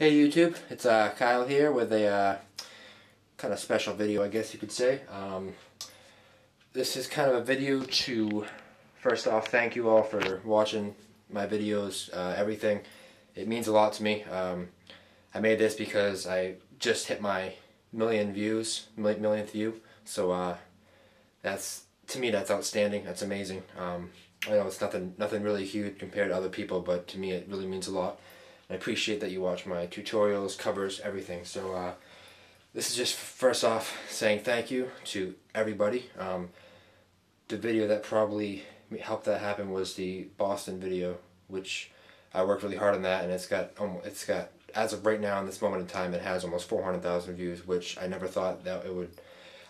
Hey YouTube, it's uh, Kyle here with a uh, kind of special video I guess you could say. Um, this is kind of a video to first off thank you all for watching my videos, uh, everything. It means a lot to me. Um, I made this because I just hit my million views, millionth view, so uh, that's to me that's outstanding, that's amazing. Um, I know it's nothing, nothing really huge compared to other people, but to me it really means a lot. I appreciate that you watch my tutorials, covers, everything. So uh, this is just first off saying thank you to everybody. Um, the video that probably helped that happen was the Boston video, which I worked really hard on that, and it's got it's got as of right now in this moment in time, it has almost 400,000 views, which I never thought that it would.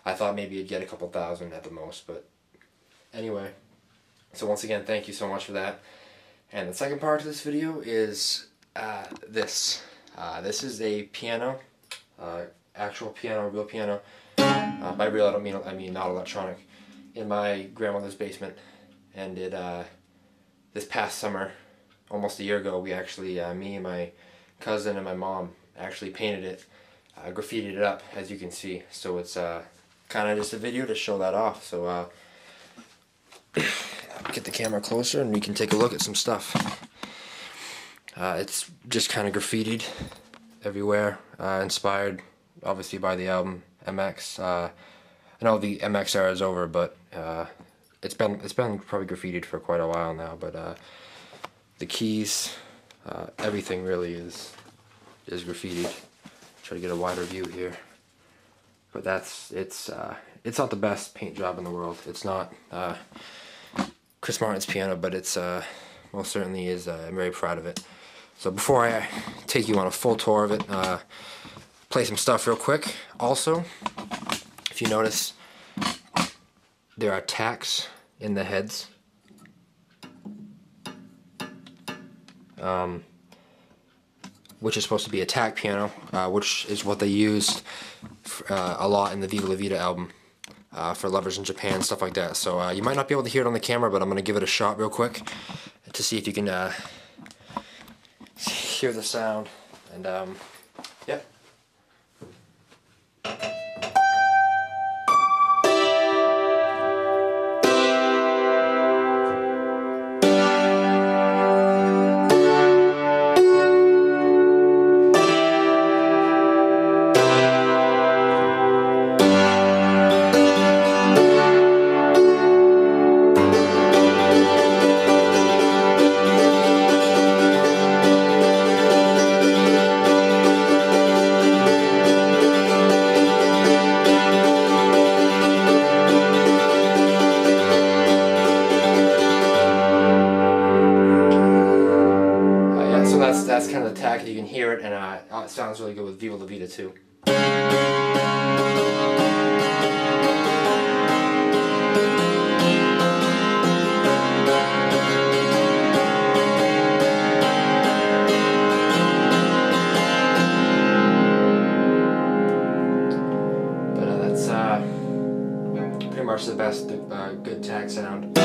I thought maybe it'd get a couple thousand at the most, but anyway. So once again, thank you so much for that. And the second part of this video is uh, this. Uh, this is a piano, uh, actual piano, real piano. Uh, by real, I don't mean I mean not electronic. In my grandmother's basement, and it uh, this past summer, almost a year ago, we actually me and my cousin and my mom actually painted it, graffitied it up, as you can see. So it's kind of just a video to show that off. So get the camera closer and we can take a look at some stuff. Uh, it's just kind of graffitied everywhere, uh, inspired obviously by the album MX. Uh, I know the MX era is over, but uh, it's been it's been probably graffitied for quite a while now. But uh, the keys, uh, everything really is is graffitied. Try to get a wider view here, but that's it's it's not the best paint job in the world. It's not Chris Martin's piano, but it's most certainly is. I'm very proud of it. So before I take you on a full tour of it, uh, play some stuff real quick. Also, if you notice, there are tacks in the heads. Um, which is supposed to be a tack piano, uh, which is what they used uh, a lot in the Viva La Vida album uh, for Lovers in Japan, stuff like that. So uh, you might not be able to hear it on the camera, but I'm going to give it a shot real quick to see if you can uh, hear the sound. And um, sounds really good with Viva La Vida too. But uh, that's uh, pretty much the best uh, good tack sound.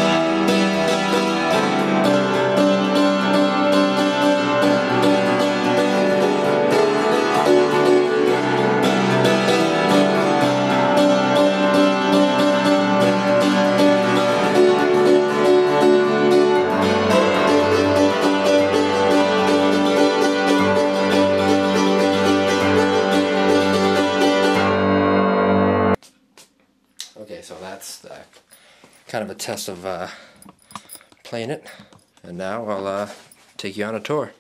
Test of uh, playing it. And now I'll uh, take you on a tour.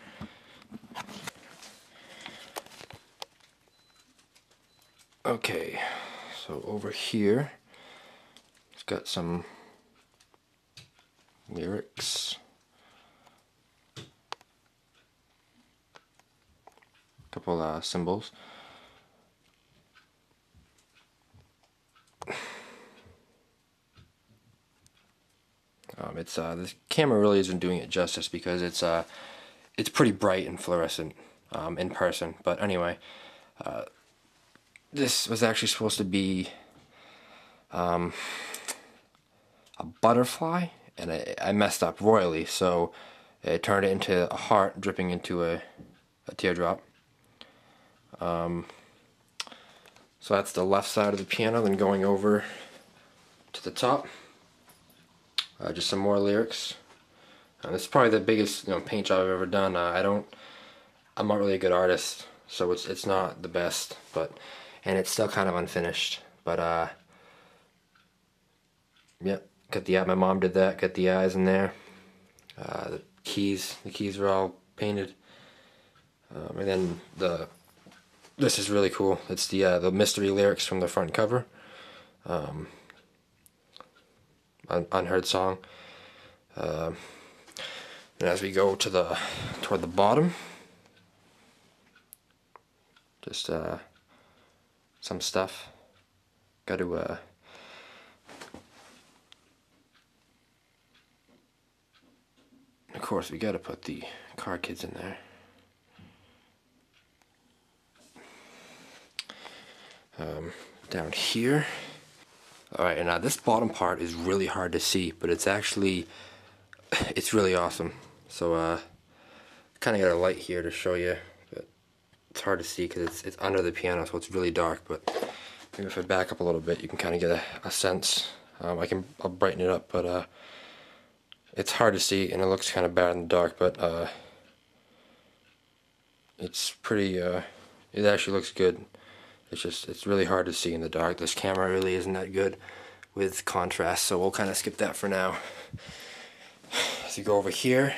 Okay, so over here, it's got some lyrics. A couple uh, symbols. It's uh, the camera really isn't doing it justice because it's uh, it's pretty bright and fluorescent um, in person. But anyway, uh, this was actually supposed to be um, a butterfly, and I, I, messed up royally. So it turned it into a heart dripping into a, a teardrop. Um, so that's the left side of the piano, then going over to the top. Uh, just some more lyrics. Uh, this is probably the biggest you know, paint job I've ever done. Uh, I don't, I'm not really a good artist, so it's it's not the best, but and it's still kind of unfinished. But uh, yep, got the eye. my mom did that. Got the eyes in there. Uh, the keys, the keys are all painted. Um, and then the this is really cool. It's the uh, the mystery lyrics from the front cover. Um, un unheard song. Uh, and as we go to the toward the bottom, just uh, some stuff. Got to uh, of course we got to put the car kids in there. Um, down here. Alright, and now this bottom part is really hard to see, but it's actually, it's really awesome. So, uh, kind of got a light here to show you, but it's hard to see because it's, it's under the piano, so it's really dark, but maybe if I back up a little bit, you can kind of get a, a sense. Um, I can, I'll brighten it up, but, uh, it's hard to see, and it looks kind of bad in the dark, but, uh, it's pretty, uh, it actually looks good. It's just, it's really hard to see in the dark. This camera really isn't that good with contrast, so we'll kind of skip that for now. As you go over here,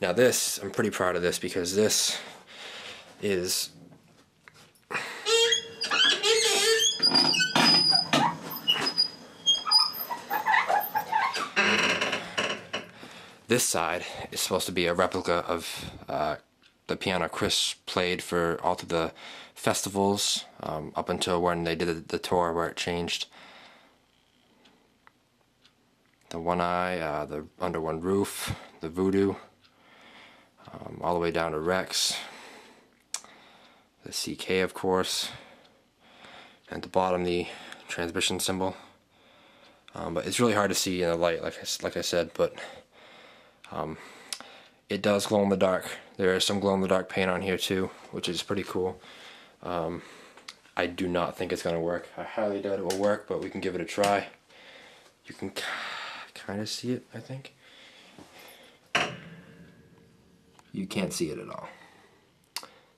now this, I'm pretty proud of this because this is this side is supposed to be a replica of uh, the piano Chris played for all of the festivals um, up until when they did the, tour where it changed. The One Eye, uh, the Under One Roof, the Voodoo, um, all the way down to Rex, the CK of course, and at the bottom the transmission symbol. Um, but it's really hard to see in the light, like I, like I said, but um, it does glow in the dark. There is some glow in the dark paint on here too, which is pretty cool. Um, I do not think it's going to work. I highly doubt it will work, but we can give it a try. You can kind of see it, I think. You can't see it at all.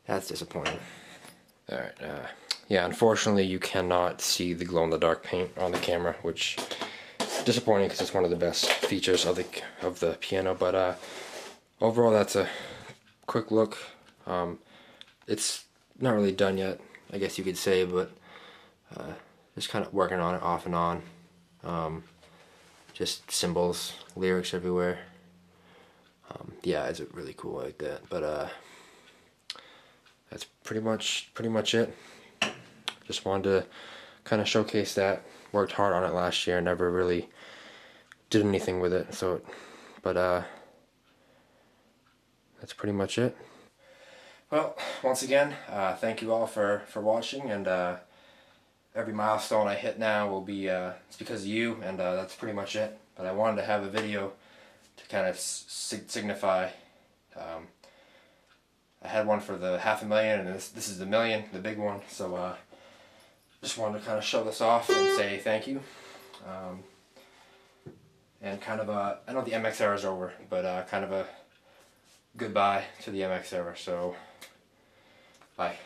That's disappointing. Alright, uh, yeah, unfortunately you cannot see the glow-in-the-dark paint on the camera, which is disappointing because it's one of the best features of the, of the piano, but uh, overall that's a quick look. Um, it's not really done yet, I guess you could say, but uh, just kind of working on it off and on. Um, just symbols, lyrics everywhere. Um, yeah, it's really cool like that. But uh, that's pretty much pretty much it. Just wanted to kind of showcase that. Worked hard on it last year. Never really did anything with it. So, but uh, that's pretty much it. Well, once again, uh, thank you all for, for watching, and uh, every milestone I hit now will be, uh, it's because of you, and uh, that's pretty much it. But I wanted to have a video to kind of signify, um, I had one for the half a million, and this, this is the million, the big one, so uh, just wanted to kind of show this off and say thank you. Um, and kind of a, I know the MX era is over, but uh, kind of a goodbye to the MX server. so bye.